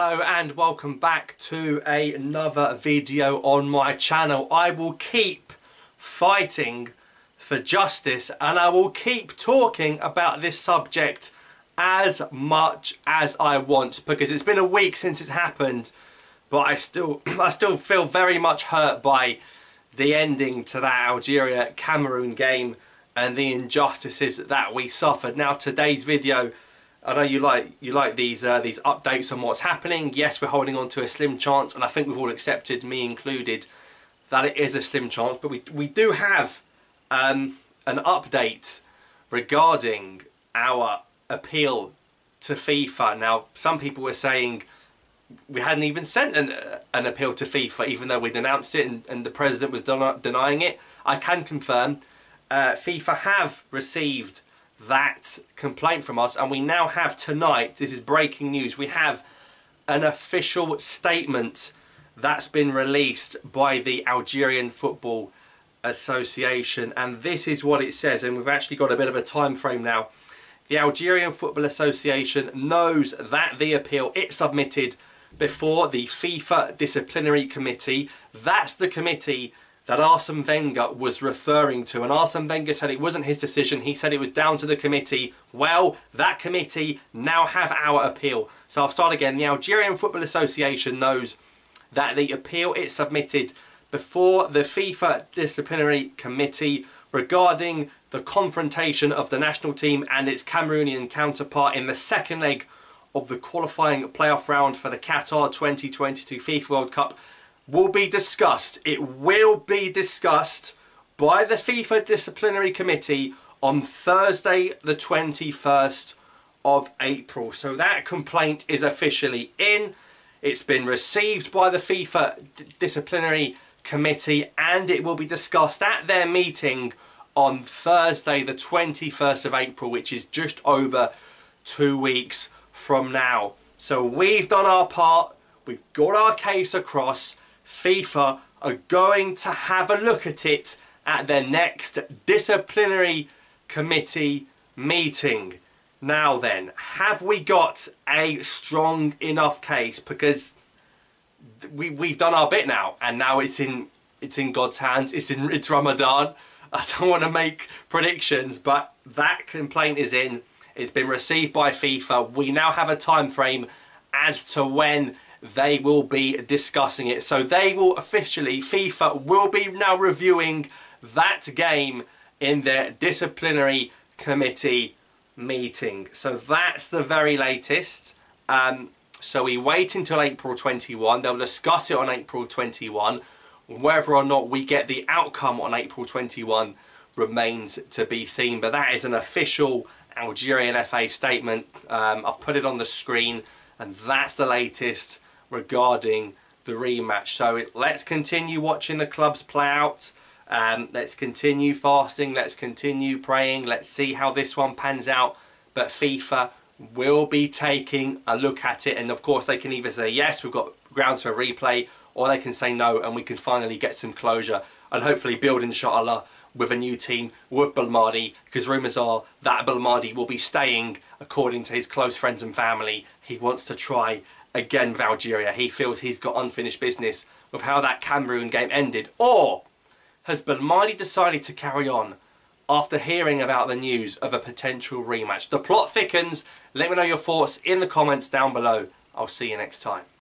and welcome back to another video on my channel. I will keep fighting for justice and I will keep talking about this subject as much as I want because it's been a week since it's happened but I still I still feel very much hurt by the ending to that Algeria Cameroon game and the injustices that we suffered. Now today's video I know you like you like these uh, these updates on what's happening. Yes, we're holding on to a slim chance, and I think we've all accepted, me included, that it is a slim chance. But we we do have um, an update regarding our appeal to FIFA. Now, some people were saying we hadn't even sent an, uh, an appeal to FIFA, even though we'd announced it and, and the president was denying it. I can confirm uh, FIFA have received that complaint from us. And we now have tonight, this is breaking news, we have an official statement that's been released by the Algerian Football Association. And this is what it says and we've actually got a bit of a time frame now. The Algerian Football Association knows that the appeal it submitted before the FIFA Disciplinary Committee, that's the committee that Arsene Wenger was referring to. And Arsene Wenger said it wasn't his decision. He said it was down to the committee. Well, that committee now have our appeal. So I'll start again. The Algerian Football Association knows that the appeal it submitted before the FIFA Disciplinary Committee regarding the confrontation of the national team and its Cameroonian counterpart in the second leg of the qualifying playoff round for the Qatar 2022 FIFA World Cup will be discussed. It will be discussed by the FIFA Disciplinary Committee on Thursday the 21st of April. So that complaint is officially in. It's been received by the FIFA Disciplinary Committee and it will be discussed at their meeting on Thursday the 21st of April which is just over two weeks from now. So we've done our part, we've got our case across FIFA are going to have a look at it at their next disciplinary committee meeting. Now then, have we got a strong enough case? Because we, we've done our bit now, and now it's in it's in God's hands. It's in it's Ramadan. I don't want to make predictions, but that complaint is in. It's been received by FIFA. We now have a time frame as to when they will be discussing it. So they will officially, FIFA will be now reviewing that game in their disciplinary committee meeting. So that's the very latest. Um, so we wait until April 21. They'll discuss it on April 21. Whether or not we get the outcome on April 21 remains to be seen. But that is an official Algerian FA statement. Um, I've put it on the screen and that's the latest regarding the rematch. So let's continue watching the clubs play out. Um, let's continue fasting. Let's continue praying. Let's see how this one pans out. But FIFA will be taking a look at it. And of course, they can either say, yes, we've got grounds for a replay, or they can say no, and we can finally get some closure and hopefully build, inshallah, with a new team with Belmadi because rumours are that Belmadi will be staying according to his close friends and family. He wants to try again Algeria. He feels he's got unfinished business with how that Cameroon game ended. Or has Belmadi decided to carry on after hearing about the news of a potential rematch? The plot thickens. Let me know your thoughts in the comments down below. I'll see you next time.